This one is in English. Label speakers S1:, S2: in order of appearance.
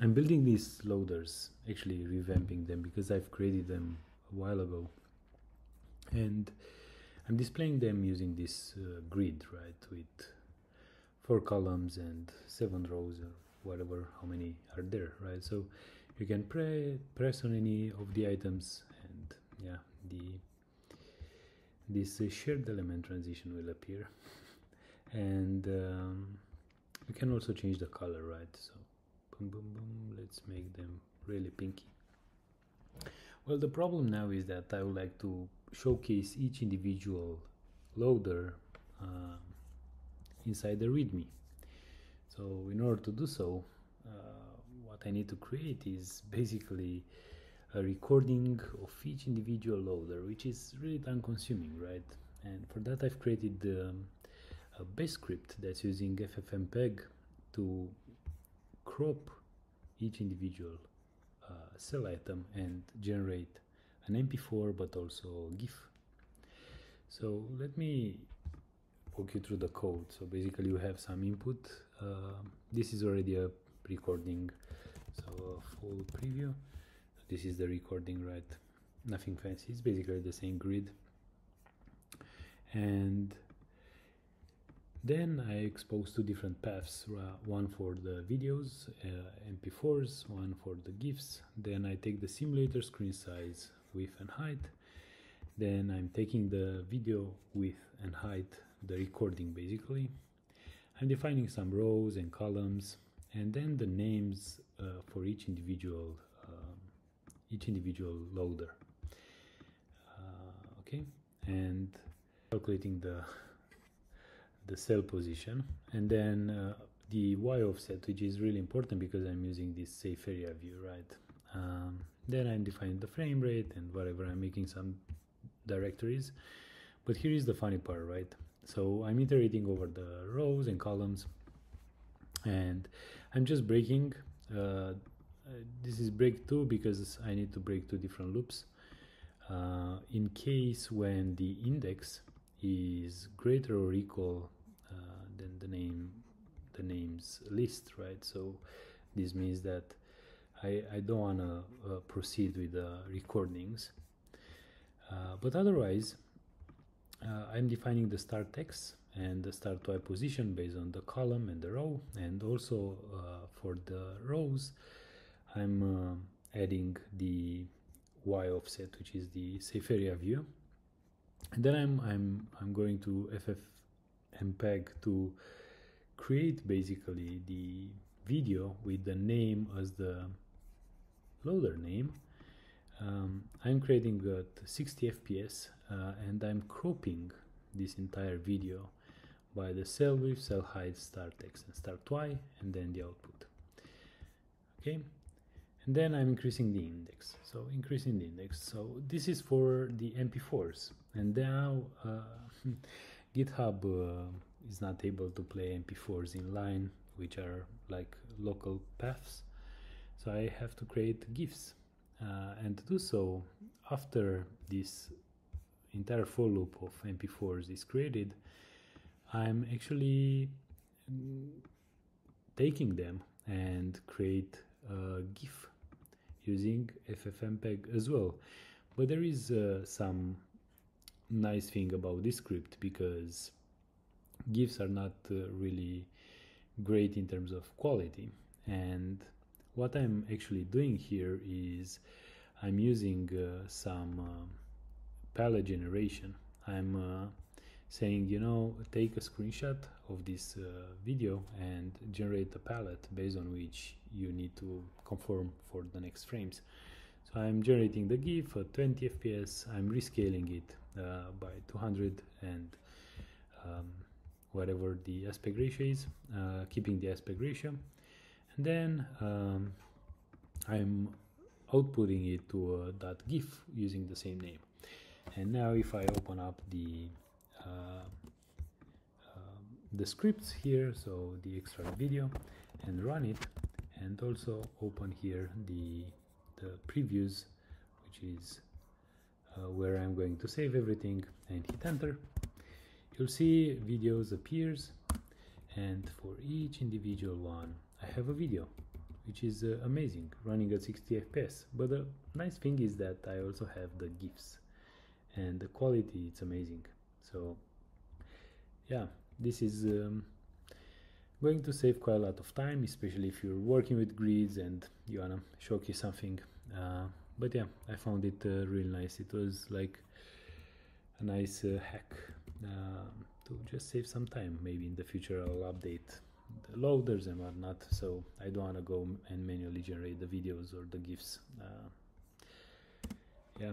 S1: I'm building these loaders, actually revamping them because I've created them a while ago. And I'm displaying them using this uh, grid, right, with four columns and seven rows or whatever, how many are there, right? So you can pre press on any of the items and yeah, the this uh, shared element transition will appear. and um, you can also change the color, right? So boom, boom, boom, let's make them really pinky. Well, the problem now is that I would like to showcase each individual loader uh, inside the README. So in order to do so, uh, what I need to create is basically a recording of each individual loader, which is really time consuming, right? And for that I've created um, a bash script that's using FFmpeg to crop each individual uh, cell item and generate an MP4 but also GIF. So let me walk you through the code. So basically you have some input. Uh, this is already a recording, so a full preview. This is the recording, right? Nothing fancy. It's basically the same grid. And then I expose two different paths, one for the videos, uh, MP4s, one for the GIFs. Then I take the simulator screen size, width and height. Then I'm taking the video width and height, the recording basically. I'm defining some rows and columns and then the names uh, for each individual um, each individual loader. Uh, okay, and calculating the the cell position. And then uh, the y offset which is really important because I'm using this safe area view right? Um, then I'm defining the frame rate and whatever I'm making some directories. But here is the funny part right? So I'm iterating over the rows and columns and I'm just breaking uh, this is break 2 because I need to break two different loops. Uh, in case when the index is greater or equal than the name the names list right? So this means that I, I don't want to uh, proceed with the recordings. Uh, but otherwise uh, I'm defining the start X and the start y position based on the column and the row. And also uh, for the rows I'm uh, adding the y offset which is the safe area view. And then I'm I'm I'm going to FF mpeg to create basically the video with the name as the loader name. Um, I'm creating at 60 FPS uh, and I'm cropping this entire video by the cell width, cell height, start X and start Y and then the output. Okay? And then I'm increasing the index. So increasing the index. So this is for the MP4s and now uh, GitHub uh, is not able to play MP4s in line, which are like local paths. So I have to create GIFs. Uh, and to do so, after this entire for loop of MP4s is created, I'm actually taking them and create a GIF using FFmpeg as well. But there is uh, some nice thing about this script because GIFs are not uh, really great in terms of quality. And what I'm actually doing here is I'm using uh, some uh, palette generation. I'm uh, saying you know take a screenshot of this uh, video and generate a palette based on which you need to conform for the next frames. So I'm generating the GIF at 20 FPS I'm rescaling it uh, by 200 and um, whatever the aspect ratio is, uh, keeping the aspect ratio. And then um, I'm outputting it to a .gif using the same name. And now if I open up the uh, uh, the scripts here, so the extract video, and run it, and also open here the the previews, which is uh, where I'm going to save everything and hit enter. You'll see videos appears and for each individual one I have a video which is uh, amazing running at 60 fps but the nice thing is that i also have the gifs and the quality it's amazing. So yeah this is um, going to save quite a lot of time especially if you're working with grids and you wanna showcase something uh, but yeah i found it uh, nice. It was like a nice uh, hack uh, to just save some time. Maybe in the future i'll update the loaders and whatnot. So i don't want to go and manually generate the videos or the gifs uh, yeah